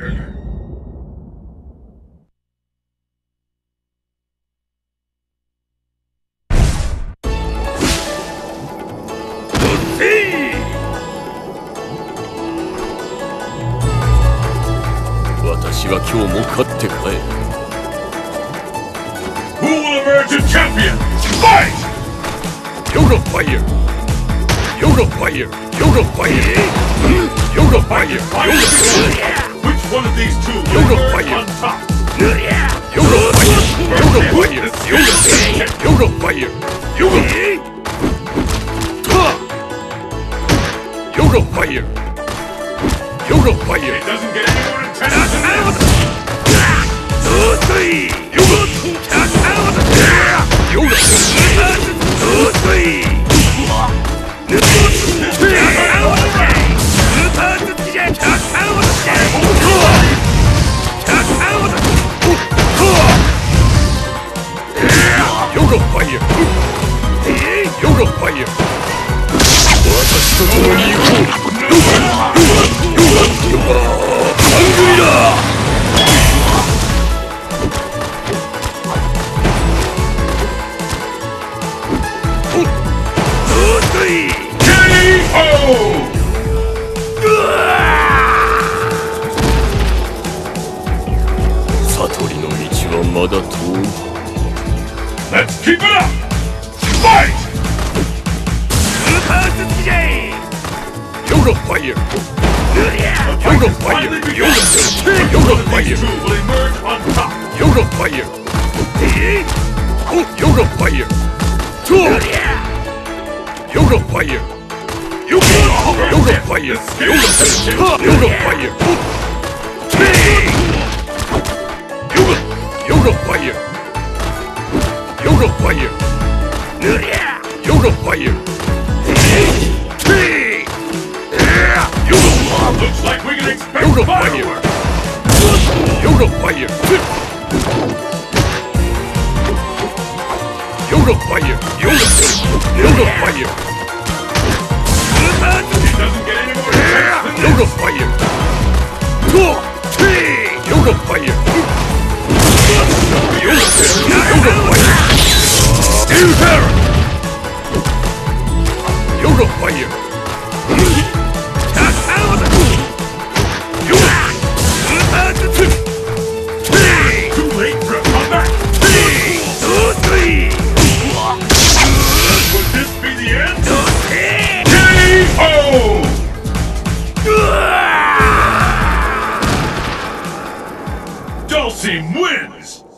私は今日も勝って帰る Who will emerge a champion? Fight! Yoga fire! Yoga fire! Yoga fire! Yoga fire! Yoga Which Yoga fire! Yoga Yoga fire! Yoga fire! It doesn't get any more intense than this! Yoga! K.O. 悟りの道はまだ遠い Let's keep it up! Fight! Yoga fire! The fight Yoga has fire! finally begun! Yoga! One Yoga of these two fire! will emerge on top! Yoga fire! Oh, Yoga fire! Yoga fire! Yoga! Fire. Yoga fire! Yoga! Fire! Yoga! Yoga fire! Yoga fire! Yoga fire! Yoga! Looks Yoga fire! fireworks! Yoga fire! Yoga fire! Yoga! Yoga fire! It doesn't get any more! Yoga fire! Yoga fire! Yoga! Yoga fire! Yoga fire! Chelsea team wins!